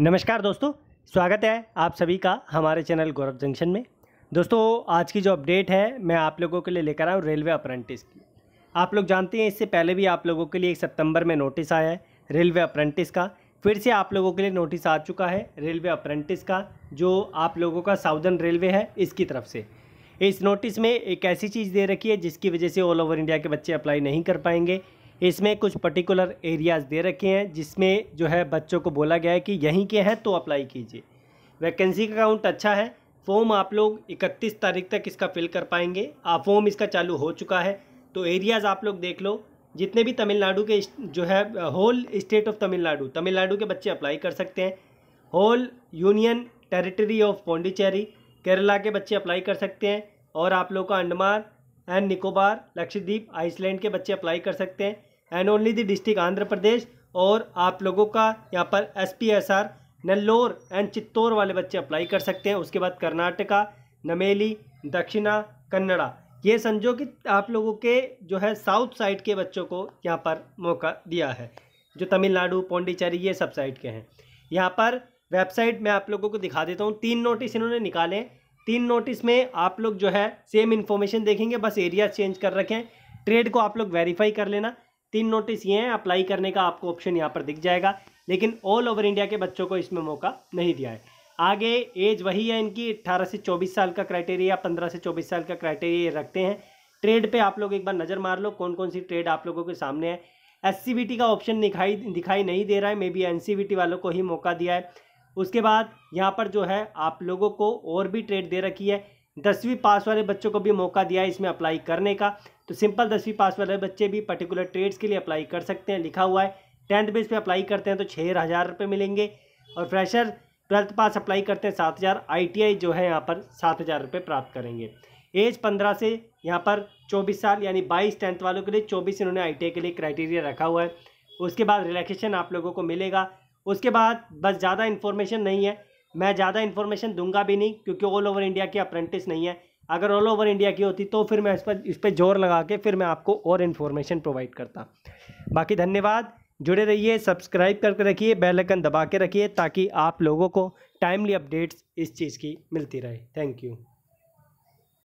नमस्कार दोस्तों, स्वागत है आप सभी का हमारे चैनल गौरव जंक्शन में। दोस्तों, आज की जो अपडेट है, मैं आप लोगों के लिए लेकर आया हूँ रेलवे अप्रेंटिस की। आप लोग जानते हैं, इससे पहले भी आप लोगों के लिए एक सितंबर में नोटिस आया है रेलवे अप्रेंटिस का। फिर से आप लोगों के लिए नोटिस आ चुका है रेलवे अप्रेंटिस का, जो आप लोगों का साउदर्न रेलवे है इसकी तरफ़ से। इस नोटिस में एक ऐसी चीज़ दे रखी है, जिसकी वजह से ऑल ओवर इंडिया के बच्चे अप्लाई नहीं कर पाएँगे। इसमें कुछ पर्टिकुलर एरियाज़ दे रखे हैं, जिसमें जो है बच्चों को बोला गया है कि यहीं के हैं तो अप्लाई कीजिए। वैकेंसी का काउंट अच्छा है। फॉर्म आप लोग 31 तारीख तक इसका फिल कर पाएँगे। आप फॉर्म इसका चालू हो चुका है। तो एरियाज़ आप लोग देख लो। जितने भी तमिलनाडु के जो है whole state of Tamil Nadu Tamil Nadu के बच्चे अप्लाई कर सकते हैं। Whole union territory of Pondicherry Kerala के बच्चे अप्लाई कर सकते हैं। और आप लोग का अंडमान एंड निकोबार लक्षद्वीप आइसलैंड के बच्चे अप्लाई कर सकते हैं। And only the district Andhra Pradesh और आप लोगों का यहाँ पर S P S R Nellore and Chittoor वाले बच्चे अप्लाई कर सकते हैं। उसके बाद कर्नाटका नमेली दक्षिणा कन्नड़ा ये समझो कि आप लोगों के जो है साउथ साइड के बच्चों को यहाँ पर मौका दिया है, जो तमिलनाडु पौंडीचेरी ये सब साइड के हैं। यहाँ पर वेबसाइट मैं आप लोगों को दिखा देता हूँ। तीन नोटिस इन्होंने निकाले तीन नोटिस में आप लोग जो है सेम इन्फॉर्मेशन देखेंगे, बस एरिया चेंज कर रखें ट्रेड को आप लोग वेरीफाई कर लेना। तीन नोटिस ये हैं अप्लाई करने का आपको ऑप्शन यहाँ पर दिख जाएगा। लेकिन ऑल ओवर इंडिया के बच्चों को इसमें मौका नहीं दिया है। आगे एज वही है इनकी अट्ठारह से चौबीस साल का क्राइटेरिया पंद्रह से चौबीस साल का क्राइटेरिया रखते हैं। ट्रेड पे आप लोग एक बार नज़र मार लो कौन कौन सी ट्रेड आप लोगों के सामने है। एससीबीटी का ऑप्शन दिखाई दिखाई नहीं दे रहा है मे बी एन वालों को ही मौका दिया है। उसके बाद यहाँ पर जो है, आप लोगों को और भी ट्रेड दे रखी है। दसवीं पास वाले बच्चों को भी मौका दिया है इसमें अप्लाई करने का। तो सिंपल दसवीं पास वाले बच्चे भी पर्टिकुलर ट्रेड्स के लिए अप्लाई कर सकते हैं, लिखा हुआ है। टेंथ बेस पे अप्लाई करते हैं तो छः हज़ार रुपये मिलेंगे। और फ्रेशर ट्वेल्थ पास अप्लाई करते हैं, सात हज़ार। आई जो है यहाँ पर सात हज़ार रुपये प्राप्त करेंगे। एज पंद्रह से यहाँ पर चौबीस साल, यानी बाईस टेंथ वालों के लिए चौबीस इन्होंने आईटीआई के लिए क्राइटेरिया रखा हुआ है। उसके बाद रिलैक्सेशन आप लोगों को मिलेगा। उसके बाद बस ज़्यादा इन्फॉर्मेशन नहीं है। मैं ज़्यादा इन्फॉर्मेशन दूँगा भी नहीं, क्योंकि ऑल ओवर इंडिया की अप्रेंटिस नहीं है। अगर ऑल ओवर इंडिया की होती तो फिर मैं इस पर इस पर ज़ोर लगा के फिर मैं आपको और इन्फॉर्मेशन प्रोवाइड करता। बाकी धन्यवाद। जुड़े रहिए सब्सक्राइब करके रखिए बेल आइकन दबा के रखिए, ताकि आप लोगों को टाइमली अपडेट्स इस चीज़ की मिलती रहे। Thank you